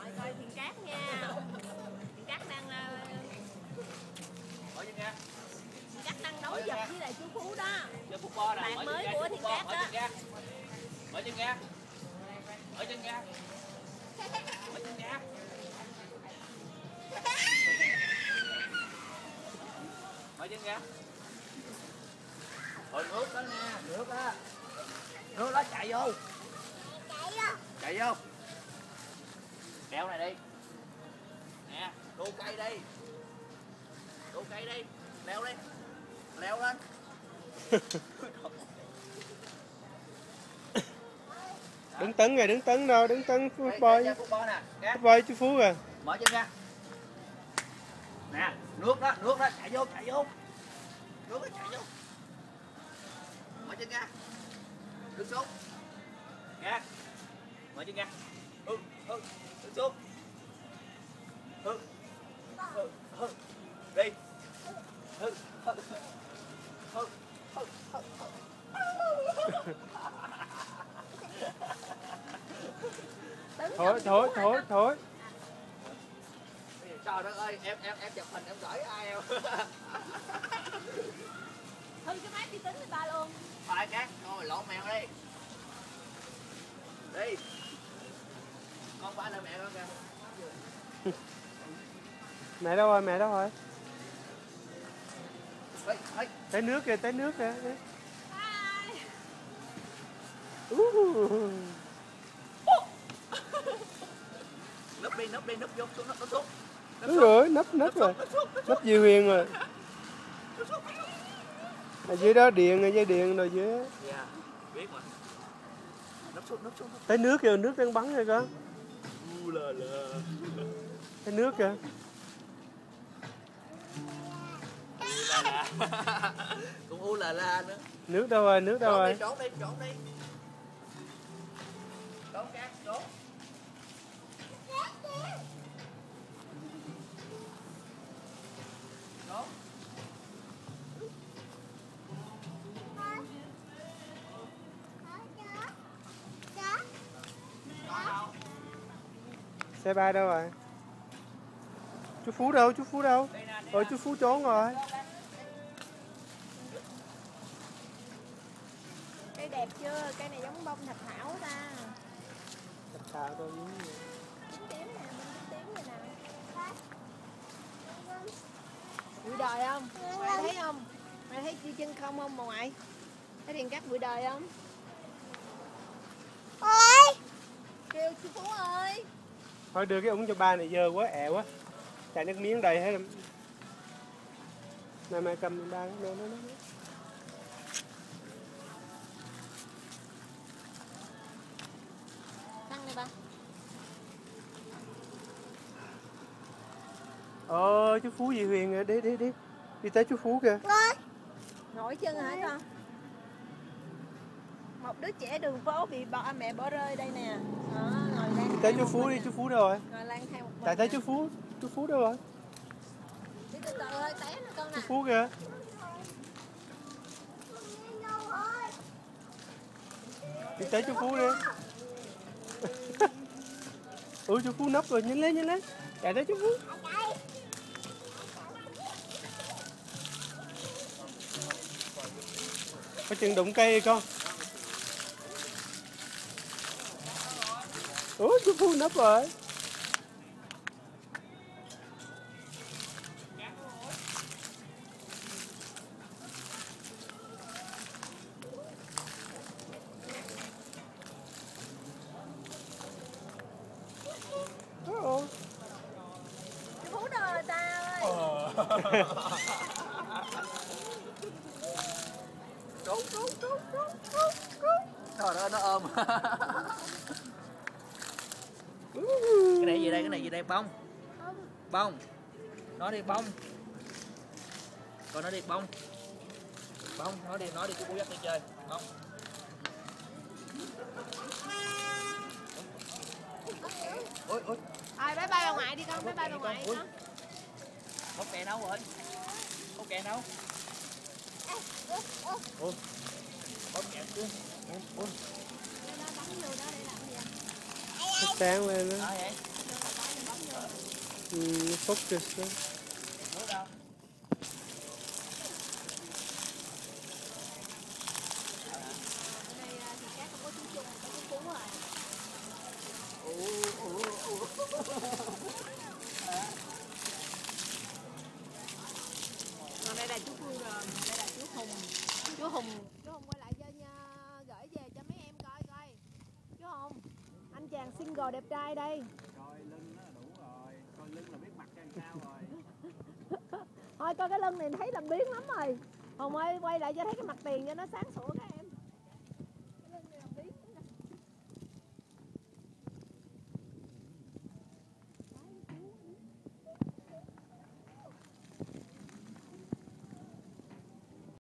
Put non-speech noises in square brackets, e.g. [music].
nội coi thiền cát nha thiền cát đang ờ, Mở chân ra. thiền cát đang đấu vật với lại chú phú đó. Bạn mới của football. Cát Mở đó. Mở chân ra. Mở chân ra. Mở chân ra. Mở chân ra. Rồi nước đó nè, nước đó. Nước đó chạy vô. Chạy vô. Đeo này đi. Nè, đu cây đi. Đu cây đi. Leo đi. Leo lên. [laughs] đứng tấn rồi đứng tấn đâu đứng tấn football football chú phú à. Mở chân ra. Nè nước đó nước đó. Chạy vô chạy vô. Nước đó chạy vô. Mở chân ra. Đứng xuống. Ra mở chân ra hư hư đứng xuống hư hư hư đi hư hư hư hư hư Tấn thôi thôi thôi thôi. Trời đất ơi em em em chụp hình em gửi ai em? [laughs] Hư cái máy vi tính người ta luôn. Phải cát rồi lộn mèo đi. Đi mẹ đâu rồi mẹ đâu rồi? Té nước kìa té nước kìa. Uh. núp đi núp đi núp vô xuống núp xuống. Đúng rồi nấp nấp rồi. nấp dây huyền rồi. Ở dưới đó điện rồi dây điện rồi dưới. Dạ biết mà xuống xuống nước kìa nước đang bắn rồi con lờ lờ té nước kìa. Cũng u lờ lờ nữa. Nước đâu rồi nước đâu rồi đi trốn đi trốn đi. Trốn trốn trốn xe ba đâu rồi chú phú đâu chú phú đâu nè. chú phú trốn rồi Cây đẹp chưa? Cây này giống bông thạch thảo ta bông tím tím này nè Bụi đời không? Ngoại thấy không? Ngoại thấy chi chân không không mà ngoại? Thấy thiền cát bụi đời không? Ôi! Kêu chú Phú ơi! Thôi đưa cái ống cho ba này dơ quá ẹ quá. Chạy nước miếng đầy hết. Này mày cầm ba nó nó nó ờ chú phú gì huyền rồi đi đi đi. Đi tới chú phú kìa. Nổi chân hả? Con? Một đứa trẻ đường phố bị bỏ mẹ bỏ rơi đây nè. Đi tới chú phú đi chú phú đâu rồi tới nè. chú phú chú phú đâu rồi? Chú phú kìa. Đi tới chú phú đi. Ui [laughs] chú phú nấp rồi nhanh lên nhanh lên. Chạy tới chú phú. Có chừng đụng cây con chú phú nấp rồi Ồ. Chú Phú đâu rồi ta ơi. Trốn trốn trốn trốn trốn trốn. Trời ơi nó ôm [laughs] cái này gì đây? Cái này gì đây? Bông. Bông. Nó đi bông. Còn nó đi bông. Bông nó đi nó đi chú dắt đi chơi. Bông. Ôi ôi. Thôi bye bye bà ngoại đi con, bye bye bà ngoại con. Không kè đâu rồi không kè đâu ôi. Không kè chưa ôi Đó, bắn vô đó để làm gì ạ? Sáng lên đó vậy Ừ, focus đó. Còn đây là chú Phương đây là chú Hùng. Chú Hùng, chú Hùng quay lại cho nha, gửi về cho mấy em coi coi. Chú Hùng, anh chàng single đẹp trai đây. coi lưng nó là đủ rồi coi lưng là biết mặt ra sao rồi [laughs] Thôi coi cái lưng này thấy làm biến lắm rồi. Hùng ơi, quay lại cho thấy cái mặt tiền cho nó sáng sủa